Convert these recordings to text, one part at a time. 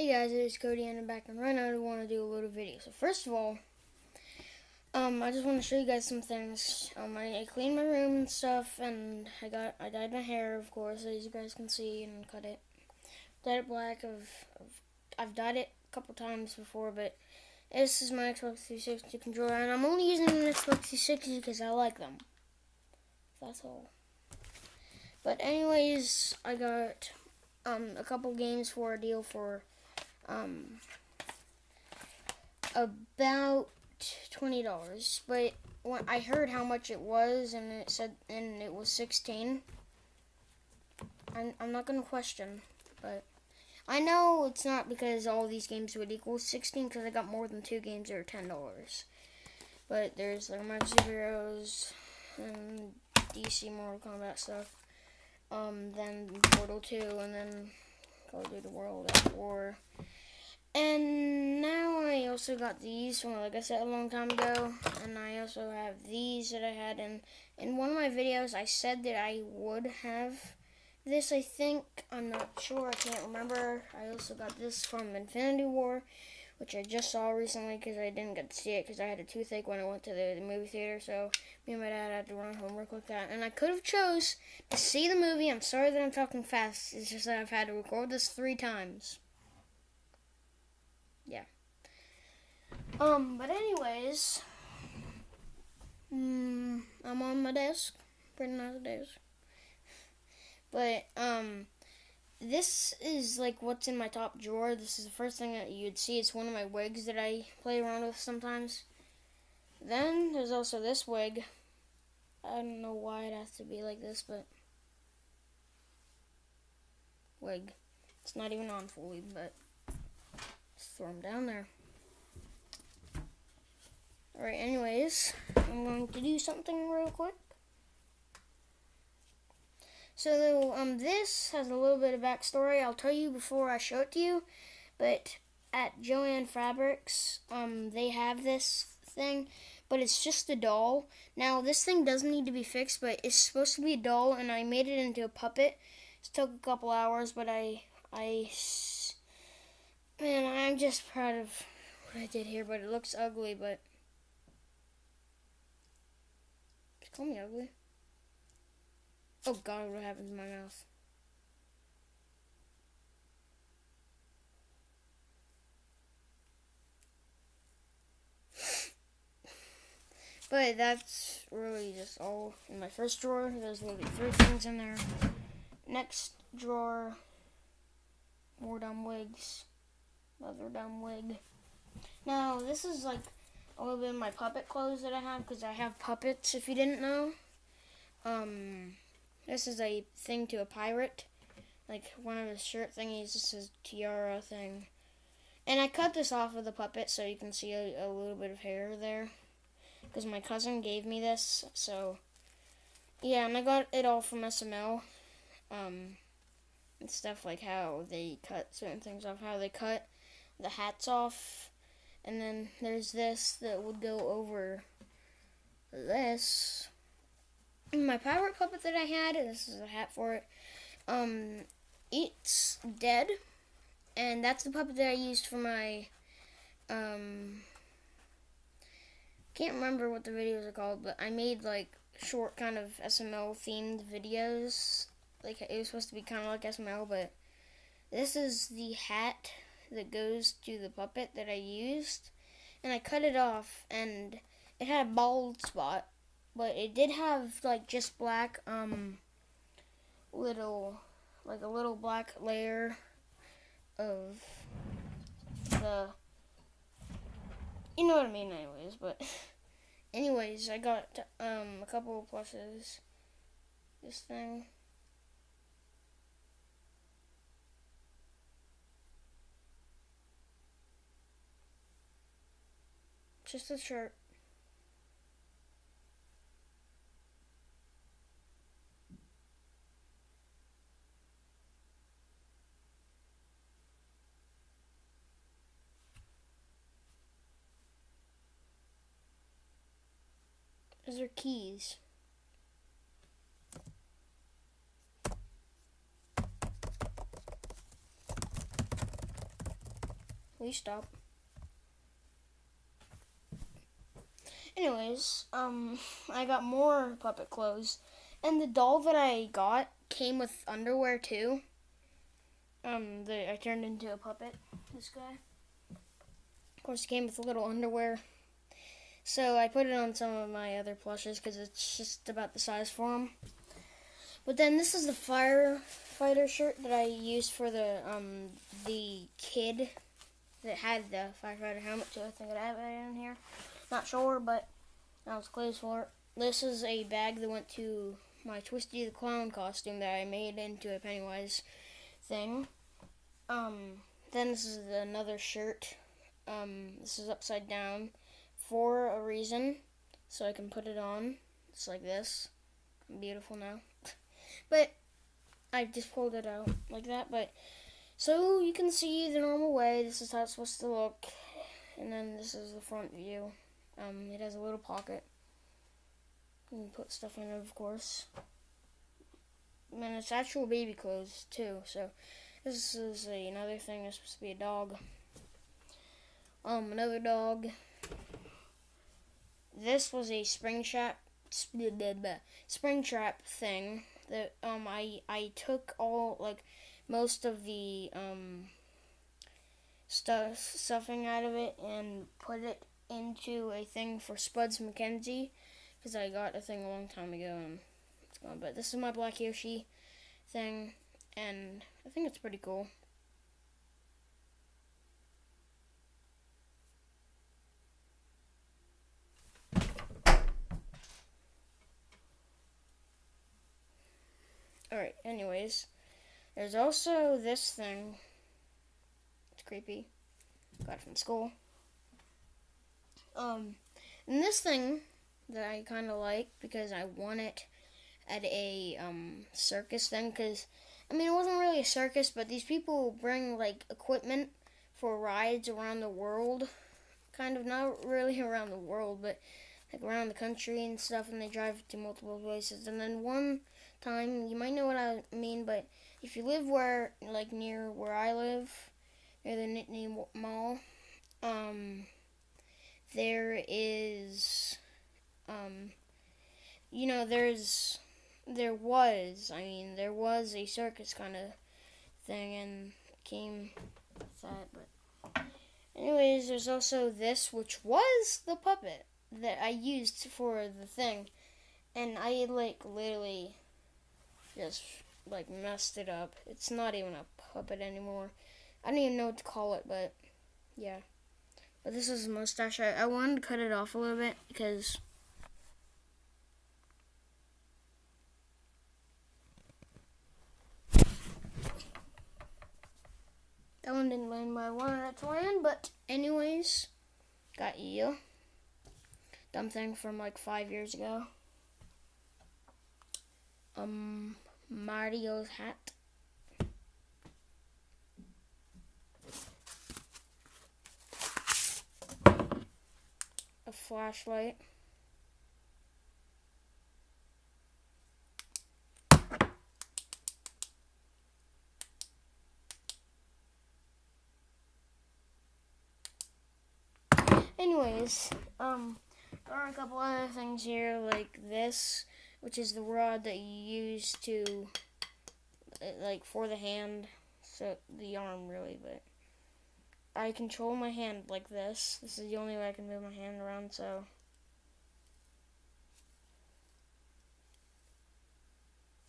Hey guys, it is Cody and I'm back and right now I want to do a little video. So first of all, um, I just want to show you guys some things. Um, I, I cleaned my room and stuff and I got, I dyed my hair of course as you guys can see and cut it. Dyed it black, I've, I've, I've dyed it a couple times before but this is my Xbox 360 controller and I'm only using an Xbox 360 because I like them. That's all. But anyways, I got um, a couple games for a deal for um, about twenty dollars. But when I heard how much it was, and it said and it was sixteen. I'm I'm not gonna question, but I know it's not because all these games would equal sixteen because I got more than two games that are ten dollars. But there's like my superheroes and DC Mortal Kombat stuff. Um, then Portal 2, and then Call of Duty World at War. And now I also got these from, like I said, a long time ago. And I also have these that I had in, in one of my videos. I said that I would have this, I think. I'm not sure. I can't remember. I also got this from Infinity War, which I just saw recently because I didn't get to see it because I had a toothache when I went to the, the, movie theater. So me and my dad had to run home real quick that. And I could have chose to see the movie. I'm sorry that I'm talking fast. It's just that I've had to record this three times. Yeah. Um, but anyways, mm, I'm on my desk. Pretty nice desk. But, um, this is like what's in my top drawer. This is the first thing that you'd see. It's one of my wigs that I play around with sometimes. Then there's also this wig. I don't know why it has to be like this, but wig. It's not even on fully, but just throw them down there. Alright, anyways, I'm going to do something real quick. So um, this has a little bit of backstory. I'll tell you before I show it to you. But at Joann Fabrics, um, they have this thing, but it's just a doll. Now this thing doesn't need to be fixed, but it's supposed to be a doll, and I made it into a puppet. It took a couple hours, but I, I, man, I'm just proud of what I did here. But it looks ugly, but just call me ugly. Oh god, what happened to my mouth? But that's really just all in my first drawer. There's literally three things in there. Next drawer, more dumb wigs. Another dumb wig. Now, this is like a little bit of my puppet clothes that I have because I have puppets, if you didn't know. Um, this is a thing to a pirate. Like one of his shirt thingies. This is tiara thing. And I cut this off of the puppet so you can see a, a little bit of hair there. Because my cousin gave me this. So, yeah, and I got it all from SML. Um, and stuff like how they cut certain things off, how they cut the hats off. And then there's this that would go over this. My pirate puppet that I had, this is a hat for it, um, it's dead, and that's the puppet that I used for my, um, can't remember what the videos are called, but I made, like, short kind of SML themed videos, like, it was supposed to be kind of like SML, but this is the hat that goes to the puppet that I used, and I cut it off, and it had a bald spot, but it did have like just black um little like a little black layer of the you know what I mean anyways but anyways I got um a couple of plushes this thing just a shirt Those are keys. you stop? Anyways, um, I got more puppet clothes, and the doll that I got came with underwear too. Um, the I turned into a puppet. This guy. Of course, it came with a little underwear. So I put it on some of my other plushes because it's just about the size for them. But then this is the firefighter shirt that I used for the um the kid that had the firefighter helmet too. I think I have it in here. Not sure, but that was close for it. This is a bag that went to my Twisty the Clown costume that I made into a Pennywise thing. Um, then this is another shirt. Um, this is upside down for a reason, so I can put it on. It's like this. I'm beautiful now. but I just pulled it out like that. But so you can see the normal way. This is how it's supposed to look. And then this is the front view. Um, it has a little pocket. You can put stuff in it, of course. And it's actual baby clothes too. So this is a, another thing. It's supposed to be a dog. Um, another dog. This was a Springtrap, spring trap thing that um I I took all like most of the um stuff stuffing out of it and put it into a thing for Spuds MacKenzie because I got a thing a long time ago and it's gone. But this is my Black Yoshi thing, and I think it's pretty cool. Alright, anyways, there's also this thing. It's creepy. Got it from school. Um, and this thing that I kind of like because I won it at a um, circus thing. Because, I mean, it wasn't really a circus, but these people bring, like, equipment for rides around the world. Kind of, not really around the world, but like around the country and stuff, and they drive to multiple places. And then one time. You might know what I mean, but if you live where, like near where I live, near the Nittany Mall, um, there is, um, you know, there's, there was, I mean, there was a circus kind of thing, and came with that, but. Anyways, there's also this, which was the puppet that I used for the thing. And I, like, literally just like messed it up. It's not even a puppet anymore. I don't even know what to call it, but yeah. But this is a mustache. I, I wanted to cut it off a little bit because didn't I wanted it to land, but anyways, got you. Dumb thing from like five years ago. Um, Mario's hat. A flashlight. Anyways, um, there are a couple other things here like this which is the rod that you use to, uh, like, for the hand, so the arm really, but I control my hand like this. This is the only way I can move my hand around, so.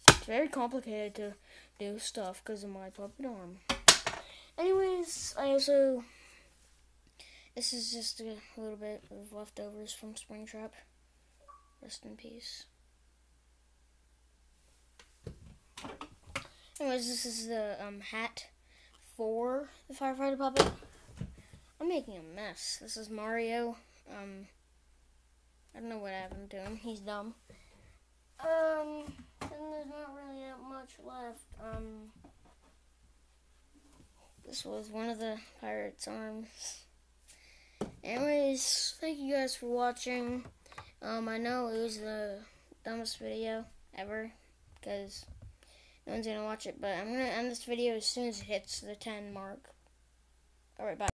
It's very complicated to do stuff because of my puppet arm. Anyways, I also. This is just a little bit of leftovers from Springtrap. Rest in peace. Anyways, this is the um, hat for the firefighter puppet. I'm making a mess. This is Mario. Um, I don't know what happened to him. He's dumb. Um, and there's not really that much left. Um, this was one of the pirate's arms. Anyways, thank you guys for watching. Um, I know it was the dumbest video ever because no one's gonna watch it, but I'm gonna end this video as soon as it hits the 10 mark. Alright, bye.